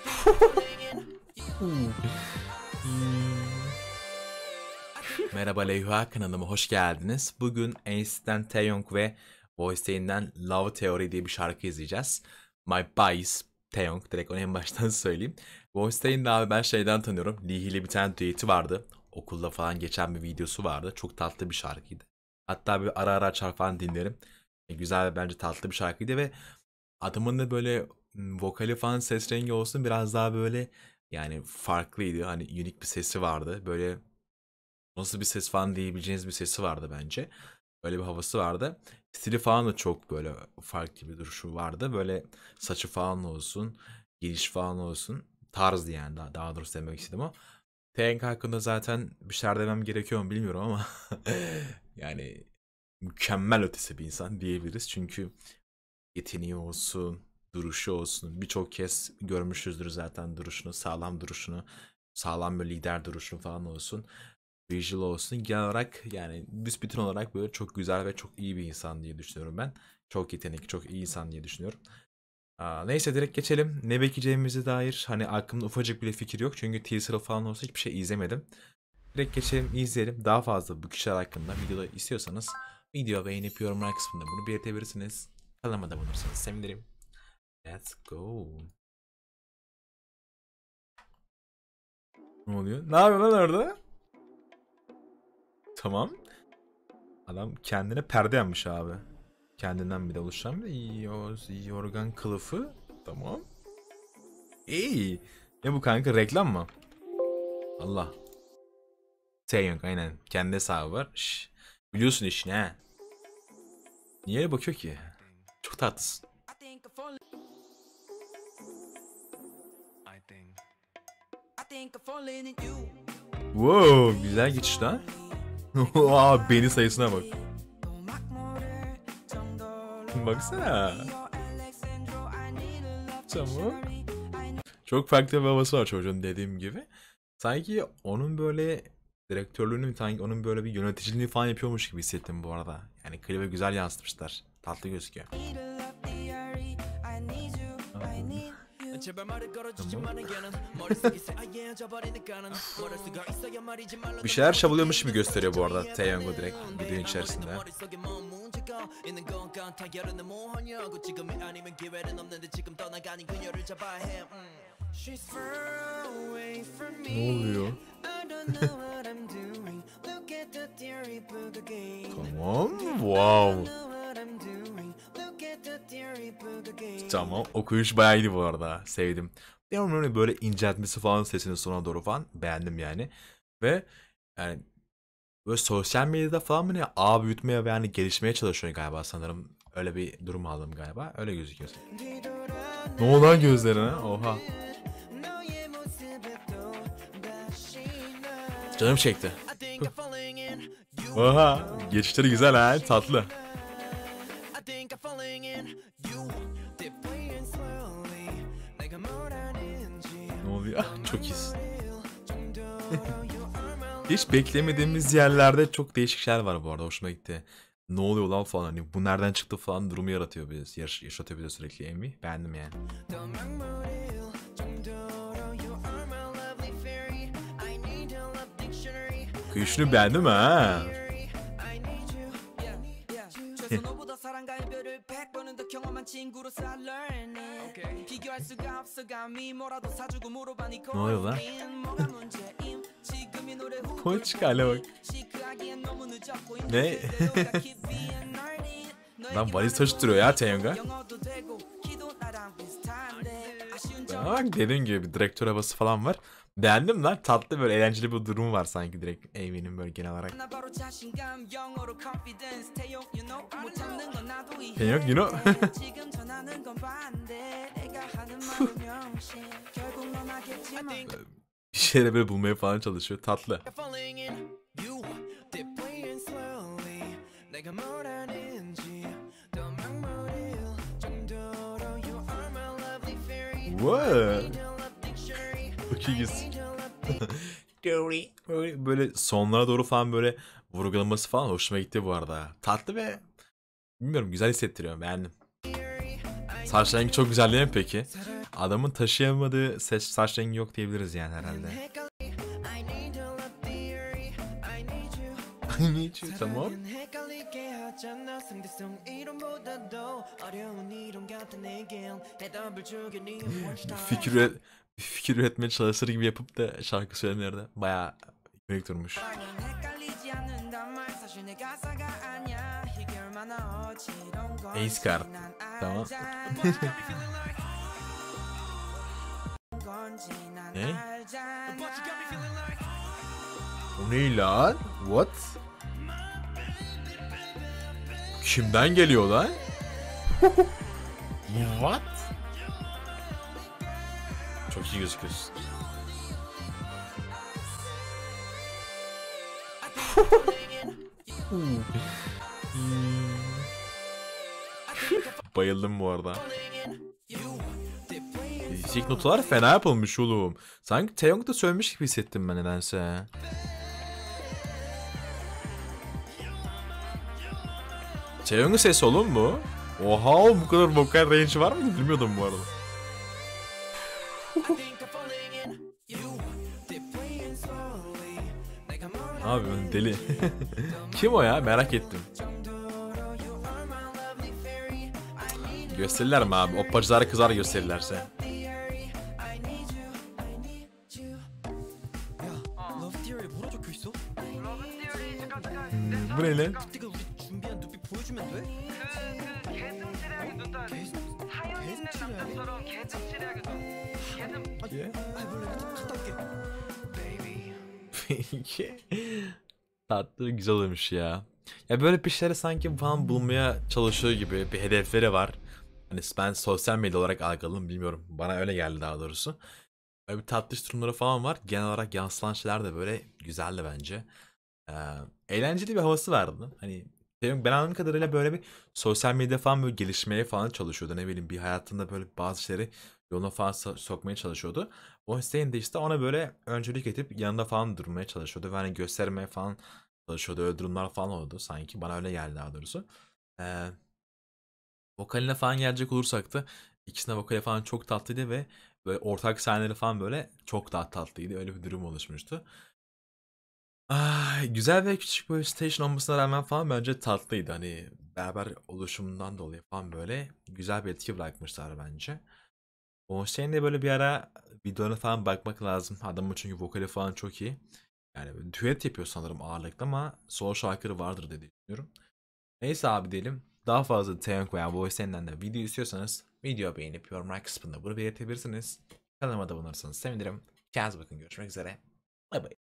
Merhaba Leyhua kanalıma hoş geldiniz. Bugün Einstein Taeyong ve Voice'den Love Theory diye bir şarkı izleyeceğiz. My Bias Taeyong direkt onu en baştan söyleyeyim. Voice'den abi ben şeyden tanıyorum. Lee ile bir tane düeti vardı. Okulda falan geçen bir videosu vardı. Çok tatlı bir şarkıydı. Hatta bir ara ara açar falan dinlerim. E, güzel bence tatlı bir şarkıydı ve adamın da böyle vokali falan ses rengi olsun biraz daha böyle yani farklıydı. Hani unik bir sesi vardı. Böyle nasıl bir ses falan diyebileceğiniz bir sesi vardı bence. Böyle bir havası vardı. Stili falan da çok böyle farklı bir duruşu vardı. Böyle saçı falan olsun, giriş falan olsun. Tarzdı yani daha, daha doğrusu demek istedim o. TNK hakkında zaten bir şeyler demem gerekiyor mu bilmiyorum ama yani mükemmel ötesi bir insan diyebiliriz. Çünkü yeteneği olsun, duruşu olsun. Birçok kez görmüşüzdür zaten duruşunu, sağlam duruşunu, sağlam bir lider duruşunu falan olsun. Visual olsun. Genel olarak yani büsbütün olarak böyle çok güzel ve çok iyi bir insan diye düşünüyorum ben. Çok yetenekli, çok iyi insan diye düşünüyorum. Aa, neyse direkt geçelim. Ne bekleyeceğimize dair hani aklımda ufacık bile fikir yok. Çünkü teaser falan olsa hiçbir şey izlemedim. Direkt geçelim, izleyelim. Daha fazla bu kişiler hakkında videoda istiyorsanız video beğenip yorumlar kısmında bunu belirtebilirsiniz. Kanalıma da bulunursanız sevinirim. Let's go. Ne oluyor? Ne yapıyor lan orada? Tamam. Adam kendine perde yapmış abi. Kendinden bir de oluşan bir yorgan kılıfı. Tamam. İyi. Ne bu kanka reklam mı? Allah. Taeyong aynen. Kendi hesabı var. Şş. Biliyorsun işini ha. Niye bakıyor ki? Çok tatlısın. Wow, güzel geçiş lan. Aa, beni sayısına bak. Baksana. Tamam. Çok farklı bir havası var çocuğun dediğim gibi. Sanki onun böyle direktörlüğünü, sanki onun böyle bir yöneticiliğini falan yapıyormuş gibi hissettim bu arada. Yani klibe güzel yansıtmışlar. Tatlı gözüküyor. Bir şeyler çabalıyormuş gibi gösteriyor bu arada Taeyong'u direkt videonun içerisinde. ne oluyor? Tamam. Okuyuş bayağı iyiydi bu arada. Sevdim. Devamlı böyle inceltmesi falan sesinin sonuna doğru falan beğendim yani. Ve yani böyle sosyal medyada falan mı ne ağ büyütmeye ve yani gelişmeye çalışıyor galiba sanırım. Öyle bir durum aldım galiba. Öyle gözüküyor. Ne olan gözlerine? Oha. Canım çekti. Oha. Geçişleri güzel ha. Tatlı. Hiç beklemediğimiz yerlerde çok değişik şeyler var bu arada. Hoşuma gitti. Ne oluyor lan falan hani bu nereden çıktı falan durumu yaratıyor bize. Yaş yaşatıyor bize sürekli Amy. Beğendim yani. Kıyışını beğendim ha. ne oluyor lan? Poçka hale bak. Ne? Lan valiz taşıtırıyor ya Taeyong'a. Bak dediğin gibi bir direktör havası falan var. Beğendim lan. Tatlı böyle eğlenceli bir durumu var sanki direkt Amy'nin böyle genel olarak. Taeyong you know. bir şeyleri böyle bulmaya falan çalışıyor. Tatlı. What? Çok iyiyiz. böyle sonlara doğru falan böyle vurgulaması falan hoşuma gitti bu arada. Tatlı ve bilmiyorum güzel hissettiriyor beğendim. Saç rengi çok güzel değil mi peki? Adamın taşıyamadığı saç, saç rengi yok diyebiliriz yani herhalde. I tamam. fikir, üret, fikir üretmeye çalışır gibi yapıp da şarkı söylemelerde bayağı ikonik durmuş. Ace kart. Tamam. Ne? Bu ne lan? What? Kimden geliyor lan? What? Çok iyi gözüküyorsun. Bayıldım bu arada. Fizik notalar fena yapılmış oğlum. Sanki Taeyong da söylemiş gibi hissettim ben nedense. Taeyong'un sesi oğlum bu. Oha bu kadar vokal range var mı? Bilmiyordum bu arada. Abi ben deli. Kim o ya? Merak ettim. Gösterirler mi abi? Oppacılara kızar gösterirlerse. 치레하게 눈 떠야 돼. 사연 있는 남자처럼 개성치레하게 눈. 걔는 아 몰라 이거 갔다 올게 Tatlı güzel olmuş ya. Ya böyle bir şeyleri sanki falan bulmaya çalışıyor gibi bir hedefleri var. Hani ben sosyal medya olarak algıladım bilmiyorum. Bana öyle geldi daha doğrusu. Böyle bir tatlış durumları falan var. Genel olarak yansılan şeyler de böyle güzeldi bence. Ee, eğlenceli bir havası vardı. Hani ben anladığım kadarıyla böyle bir sosyal medya falan böyle gelişmeye falan çalışıyordu. Ne bileyim bir hayatında böyle bazı şeyleri yoluna falan so- sokmaya çalışıyordu. Hüseyin de işte ona böyle öncülük edip yanında falan durmaya çalışıyordu. Ve hani göstermeye falan çalışıyordu. Öyle durumlar falan oldu sanki. Bana öyle geldi daha doğrusu. Ee, vokaline falan gelecek olursak da ikisine vokali falan çok tatlıydı ve böyle ortak sahneleri falan böyle çok daha tatlıydı. Öyle bir durum oluşmuştu. Ah, güzel ve küçük böyle station olmasına rağmen falan bence tatlıydı. Hani beraber oluşumundan dolayı falan böyle güzel bir etki bırakmışlar bence. Şeyin de böyle bir ara videolarına falan bakmak lazım. Adamın çünkü vokali falan çok iyi. Yani düet yapıyor sanırım ağırlıklı ama solo şarkıları vardır diye düşünüyorum. Neyse abi diyelim. Daha fazla Taeyong veya Voice'den de video istiyorsanız video beğenip yorumlar kısmında bunu belirtebilirsiniz. Kanalıma da abone olursanız sevinirim. Kendinize bakın görüşmek üzere. Bay bay.